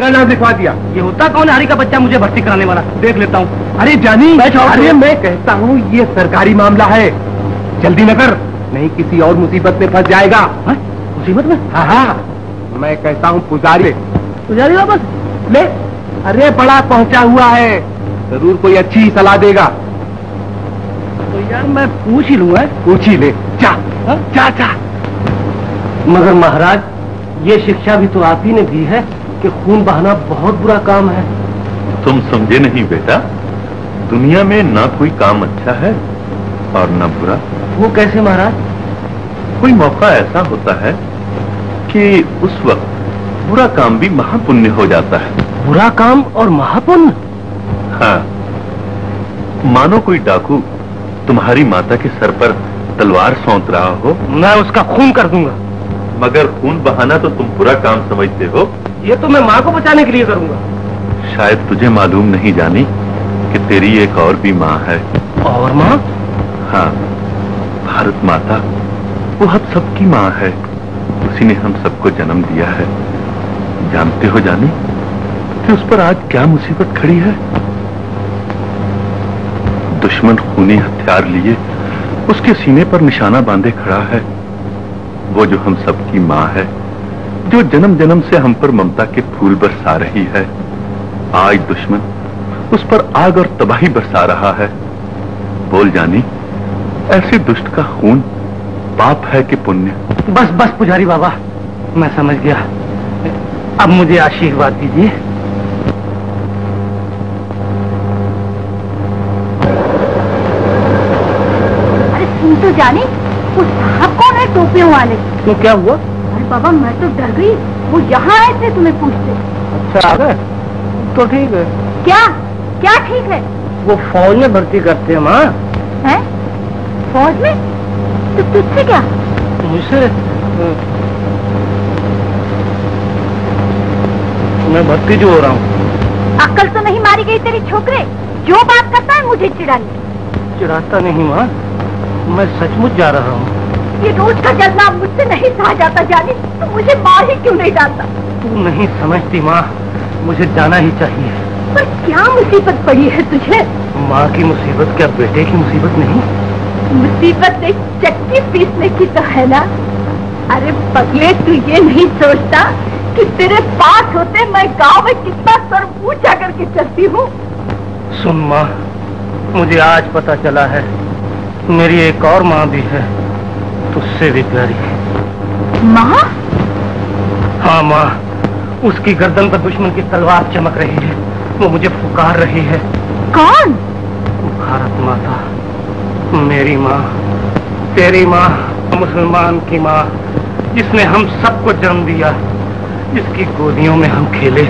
मेरा नाम लिखवा दिया। ये होता कौन हरी का बच्चा मुझे भर्ती कराने वाला। देख लेता हूँ। अरे जानी अरे मैं कहता हूँ ये सरकारी मामला है। जल्दी न कर नहीं किसी और मुसीबत में फंस जाएगा। हाँ? मुसीबत में? हाँ हाँ। मैं कहता हूँ पुजारी। पुजारी वापस? ले। अरे बड़ा पहुँचा हुआ है। ज़रूर कोई अच्छी सलाह देगा। तो यार मैं पूछ ही लूँगा पूछ ही ले। जा। हाँ? जा जा। मगर महाराज ये शिक्षा भी तो आप ही ने दी है। कि खून बहाना बहुत बुरा काम है। तुम समझे नहीं बेटा। दुनिया में ना कोई काम अच्छा है और ना बुरा। वो कैसे महाराज? कोई मौका ऐसा होता है कि उस वक्त बुरा काम भी महापुण्य हो जाता है। बुरा काम और महापुण्य? हाँ। मानो कोई डाकू तुम्हारी माता के सर पर तलवार सौंत रहा हो। मैं उसका खून कर दूँगा। मगर खून बहाना तो तुम बुरा काम समझते हो। ये तो मैं माँ को बचाने के लिए करूँगा। शायद तुझे मालूम नहीं जानी कि तेरी एक और भी माँ है। और माँ? हाँ भारत माता वो हम सबकी माँ है। उसी ने हम सबको जन्म दिया है। जानते हो जानी कि उस पर आज क्या मुसीबत खड़ी है? दुश्मन खूनी हथियार लिए उसके सीने पर निशाना बांधे खड़ा है। वो जो हम सबकी माँ है। जो जन्म जन्म से हम पर ममता के फूल बरसा रही है आज दुश्मन उस पर आग और तबाही बरसा रहा है। बोल जानी ऐसे दुष्ट का खून पाप है कि पुण्य? बस बस पुजारी बाबा मैं समझ गया। अब मुझे आशीर्वाद दीजिए। अरे सुन तो जाने वो साहब कौन है टोपियों वाले? तो क्या हुआ? बाबा मैं तो डर गई। वो यहाँ आए थे तुम्हें पूछते। अच्छा आ गए? तो ठीक है। क्या? क्या ठीक है? वो फौज में भर्ती करते हैं माँ। हैं? फौज में? तो तुझसे क्या? मुझसे मैं भर्ती जो हो रहा हूँ। अक्कल तो नहीं मारी गई तेरी छोकरे। जो बात करता है मुझे चिढ़ानी। चिड़ाता नहीं माँ। मैं सचमुच जा रहा हूँ। ये रोज का जलना अब मुझसे नहीं सहा जाता जानी। तो मुझे मार ही क्यों नहीं डालता तू नहीं समझती माँ। मुझे जाना ही चाहिए। पर क्या मुसीबत पड़ी है तुझे? माँ की मुसीबत क्या बेटे की मुसीबत नहीं? मुसीबत एक चक्की पीसने की तो है ना। अरे पगले तू ये नहीं सोचता कि तेरे पास होते मैं गाँव में कितना सर ऊँचा करके चलती हूँ? सुन माँ मुझे आज पता चला है मेरी एक और माँ भी है। तुझसे भी प्यारी। माँ? हाँ माँ। उसकी गर्दन पर दुश्मन की तलवार चमक रही है। वो मुझे पुकार रही है। कौन? भारत माता मेरी माँ तेरी माँ मुसलमान की माँ जिसने हम सबको जन्म दिया जिसकी गोदियों में हम खेले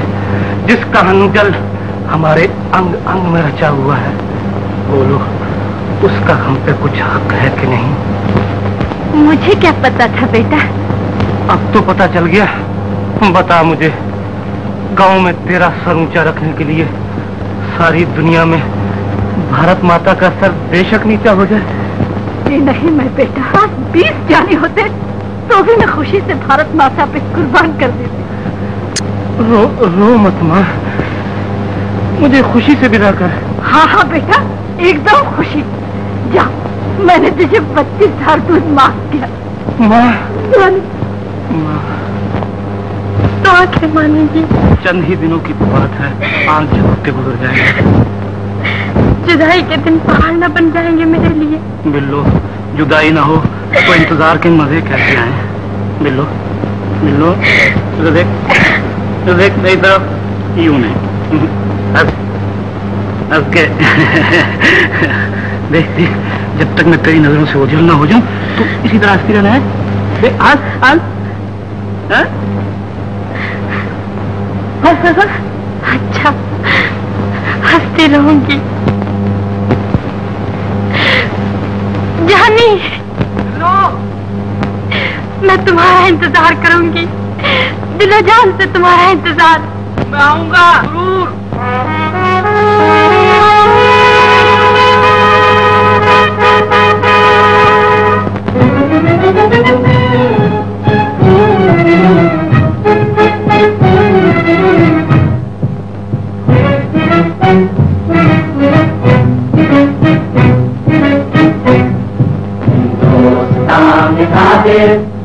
जिसका अंजल हमारे अंग अंग में रचा हुआ है। बोलो उसका हम पे कुछ हक है कि नहीं? मुझे क्या पता था बेटा? अब तो पता चल गया। बता मुझे गाँव में तेरा सर ऊँचा रखने के लिए सारी दुनिया में भारत माता का सर बेशक नीचा हो जाए। ये नहीं मैं बेटा पास बीस जाने होते तो भी मैं खुशी से भारत माता पे कुर्बान कर देती। रो रो मत माँ मुझे खुशी से विदा कर। हाँ हाँ बेटा एकदम खुशी। जा। मैंने तुझे बत्तीस हज़ार दूध माफ़ किया। तो मानेगी चंद ही दिनों की बात है आँख झपकते गुजर जाएँगे। जुदाई के दिन पहाड़ ना बन जाएँगे मेरे लिए। बिल्लो जुदाई ना हो तो इंतज़ार के मज़े कैसे आए? बिल्लो बिल्लो इधर देख इधर देख मेरी तरफ़। यूँ नहीं? हंस हंस के। देख देख। जब तक मैं तेरी नज़रों से ओझल ना हो जाऊँ तो इसी तरह हंसती रहना है। हंस हंस हैं? अच्छा हंसती रहूँगी। जानी मैं तुम्हारा इंतज़ार करूँगी। दिलो जान से तुम्हारा इंतज़ार। मैं आऊँगा। ज़रूर।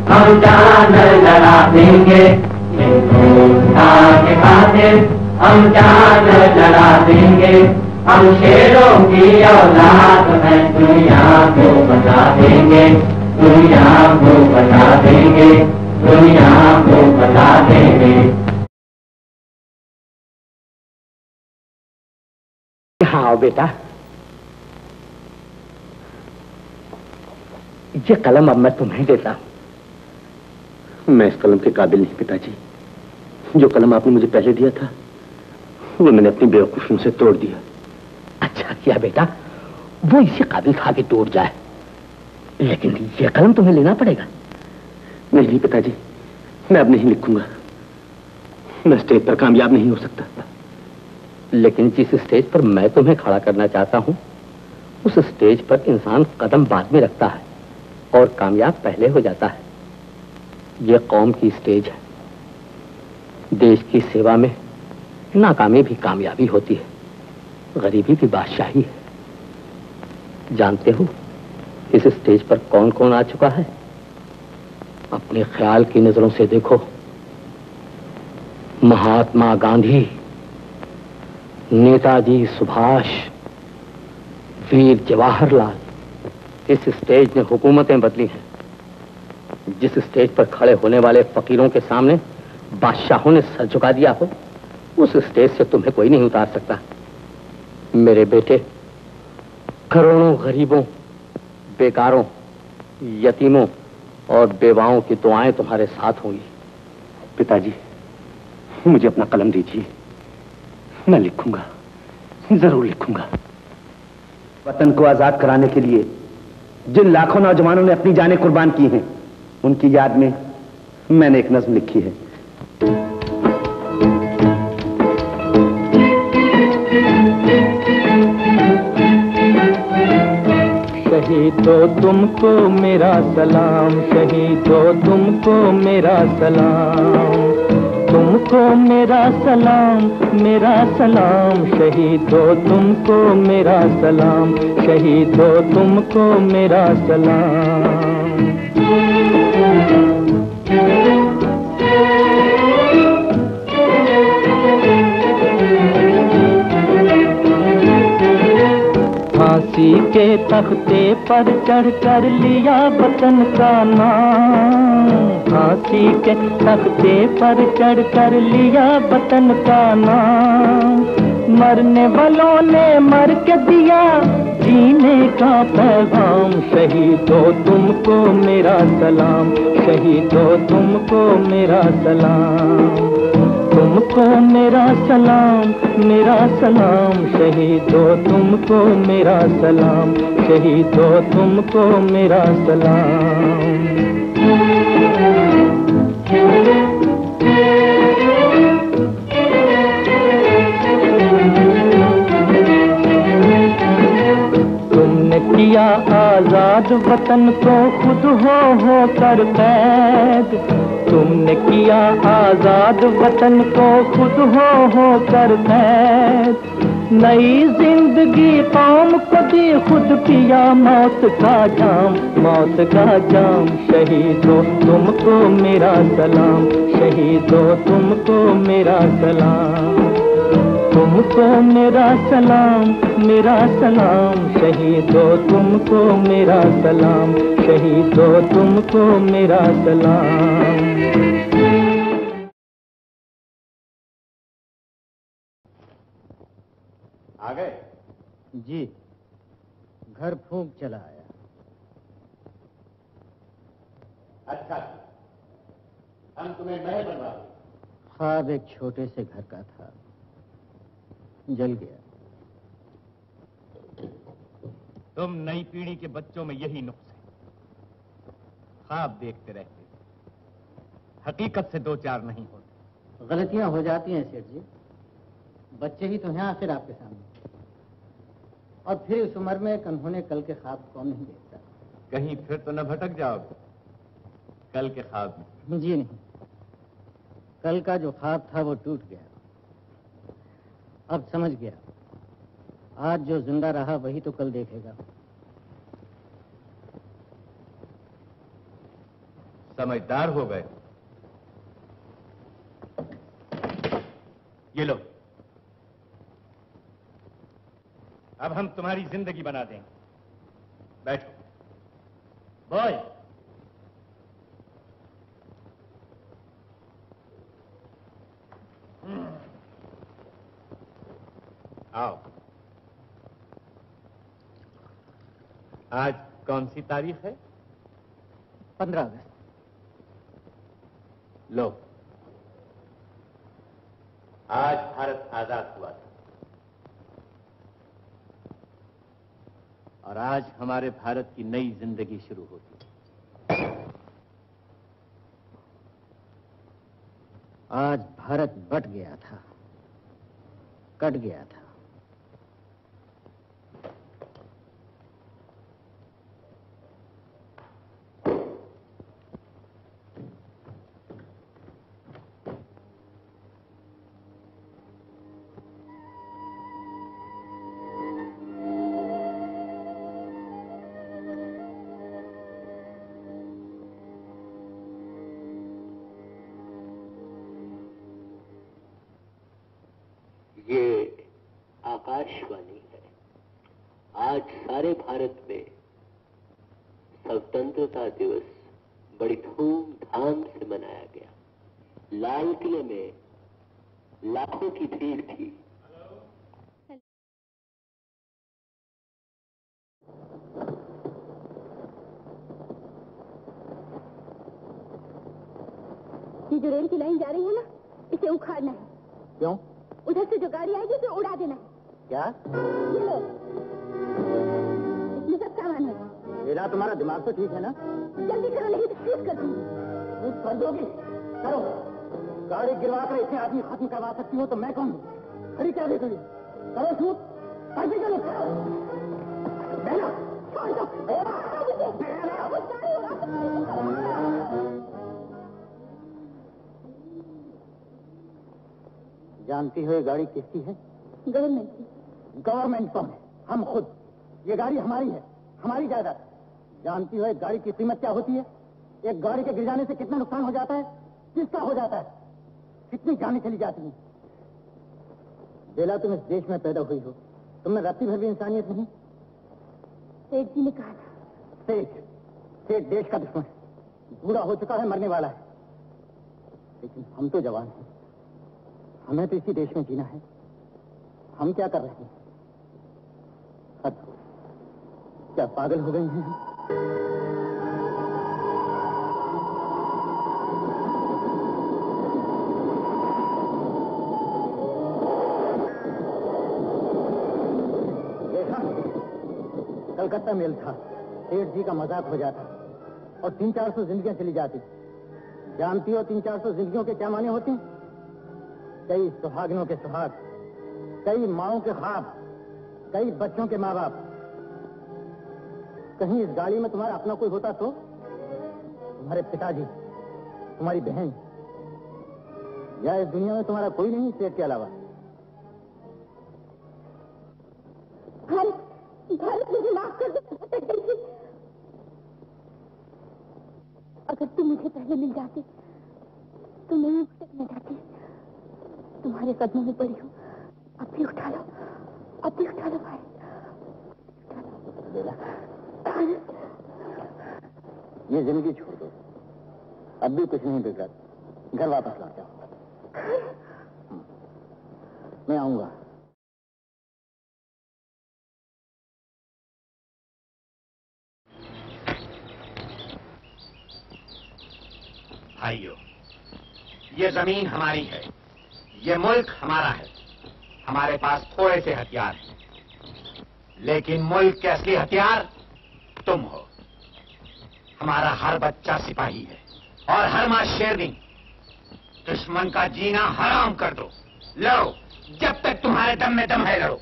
हम जान लड़ा देंगे के खातिर हम जान लड़ा देंगे हम शेरों की औलाद है दुनिया को बता देंगे दुनिया को बता देंगे। दुनिया को बता देंगे। हाँ बेटा। ये कलम अब मैं तुम्हें देता हूँ। मैं इस कलम के काबिल नहीं पिताजी। जो कलम आपने मुझे पहले दिया था वो मैंने अपनी बेवकूफियों से तोड़ दिया। अच्छा किया बेटा वो इसी काबिल था कि तोड़ जाए। लेकिन ये कलम तुम्हें लेना पड़ेगा। नहीं पिताजी, मैं अब नहीं लिखूँगा। मैं स्टेज पर कामयाब नहीं हो सकता। लेकिन जिस स्टेज पर मैं तुम्हें खड़ा करना चाहता हूँ, उस स्टेज पर इंसान कदम बाद में रखता है और कामयाब पहले हो जाता है। यह कौम की स्टेज है। देश की सेवा में नाकामी भी कामयाबी होती है। गरीबी भी बादशाही है। जानते हो, इस स्टेज पर कौन कौन आ चुका है? अपने ख्याल की नज़रों से देखो। महात्मा गांधी, नेताजी सुभाष, वीर जवाहरलाल, इस स्टेज ने हुकूमतें बदली हैं। जिस स्टेज पर खड़े होने वाले फकीरों के सामने बादशाहों ने सर झुका दिया हो, उस स्टेज से तुम्हें कोई नहीं उतार सकता। मेरे बेटे, करोड़ों गरीबों, बेकारों, यतीमों और बेवाओं की दुआएँ तुम्हारे साथ होंगी। पिताजी, मुझे अपना कलम दीजिए। मैं लिखूँगा, ज़रूर लिखूँगा। वतन को आज़ाद कराने के लिए जिन लाखों नौजवानों ने अपनी जानें कुर्बान की हैं, उनकी याद में मैंने एक नज्म लिखी है। शहीदो तुमको मेरा सलाम शहीदो तुमको मेरा सलाम। तुमको मेरा सलाम मेरा सलाम शहीद दो तुमको मेरा सलाम शहीद दो तुमको मेरा सलाम। फांसी के तख्ते पर चढ़ कर लिया वतन का नाम। फांसी के तख्ते पर चढ़ कर लिया वतन का नाम। मरने वालों ने मर के दिया जीने का पैगाम। शहीदो तुमको मेरा सलाम, शहीदो तुमको मेरा सलाम। तुमको मेरा सलाम मेरा सलाम शहीदो तुमको मेरा सलाम शहीदो तुमको मेरा सलाम। किया आज़ाद, वतन को खुद हो हो कर कैद। तुमने किया आज़ाद, वतन को खुद हो हो कर कैद। नई ज़िंदगी कौम को दी, खुद पिया मौत का जाम। मौत का जाम, शहीदो तुमको मेरा सलाम। शहीदो तुमको मेरा सलाम। तुमको मेरा सलाम मेरा सलाम। शहीदो तुमको मेरा सलाम शहीदो तुमको मेरा सलाम। आ गए? जी। घर फूंक चला आया। अच्छा हम तुम्हें महल बनवा ख्वाब एक छोटे से घर का था। जल गया। तुम नई पीढ़ी के बच्चों में यही नुक्स है। ख्वाब देखते रहते हकीकत से दो चार नहीं होते। गलतियाँ हो जाती हैं सेठ जी। बच्चे ही तो हैं आखिर आपके सामने। और फिर इस उम्र में कन्होंने कल के ख्वाब कौन नहीं देखता? कहीं फिर तो न भटक जाओगे कल के ख्वाब में। जी नहीं। कल का जो ख्वाब था वो टूट गया। अब समझ गया। आज जो ज़िंदा रहा, वही तो कल देखेगा। समझदार हो गए। ये लो। अब हम तुम्हारी ज़िंदगी बना देंगे बैठो। बॉय। आओ। आज कौन सी तारीख है? पंद्रह अगस्त। लो। आज भारत आज़ाद हुआ था। और आज हमारे भारत की नई ज़िंदगी शुरू होती है। आज भारत बट गया था। कट गया था। आकाशवाणी है। आज सारे भारत में स्वतंत्रता दिवस बड़ी धूमधाम से मनाया गया। लाल किले में लाखों की भीड़ थी। ये जो रेल की लाइन जा रही है ना इसे उखाड़ना है। क्यों? उधर से जो गाड़ी आएगी उसे उड़ा देना है। क्या? ये लो इसमें सब सामान है? मेरा तुम्हारा दिमाग तो ठीक है ना? जल्दी करो नहीं तो शूट कर तुम कर दोगी? करो। गाड़ी गिरवा कर इतने आदमी खत्म करवा सकती हो तो मैं कौन हूँ? खड़ी क्या देख रही करो शूट कर भी चलो बेला छोड़ दो। जानती हो ये गाड़ी किसकी है है? गवर्नमेंट की। गवर्नमेंट कौन है। हम खुद। ये गाड़ी हमारी है। हमारी जायदाद। जानती हो एक गाड़ी की कीमत क्या होती है? एक गाड़ी के गिर जाने से कितना नुकसान हो जाता है? किसका हो जाता है? कितनी जाने चली जाती है? बेला तुम इस देश में पैदा हुई हो। तुमने रत्ती भर भी इंसानियत नहीं? सेठ जी ने कहा था। सेठ। सेठ देश का दुश्मन बूढ़ा हो चुका है मरने वाला है। लेकिन हम तो जवान हैं। हमें तो इसी देश में जीना है। हम क्या कर रहे हैं? हो। क्या पागल हो गए हैं? कलकत्ता मेल था। सेठ जी का मज़ाक हो जाता। और तीन चार सौ जिंदगियाँ चली जाती। जानती हो तीन चार सौ जिंदगियों के क्या माने होते कई सुहागनों के सुहाग, कई माओ के ख्वाब कई बच्चों के माँ बाप कहीं इस गाड़ी में तुम्हारा अपना कोई होता तो? तुम्हारे पिताजी, तुम्हारी बहन। या इस दुनिया में तुम्हारा कोई नहीं सेठ के अलावा? अगर तुम मुझे पहले मिल जाते तो मैं भी भटक न जाती। तुम्हारे कदमों में पड़ी हूँ। अब भी उठा लो। ये ज़िंदगी छोड़ दो। अब भी कुछ नहीं बिगड़ा। घर वापस लौट जाओ। हम्म। मैं आऊँगा। भाइयों, ये ज़मीन हमारी है। ये मुल्क हमारा है। हमारे पास थोड़े से हथियार हैं। लेकिन मुल्क के असली हथियार तुम हो। हमारा हर बच्चा सिपाही है और हर माँ शेरनी। दुश्मन का जीना हराम कर दो। लड़ो। जब तक तुम्हारे दम में दम है, लड़ो।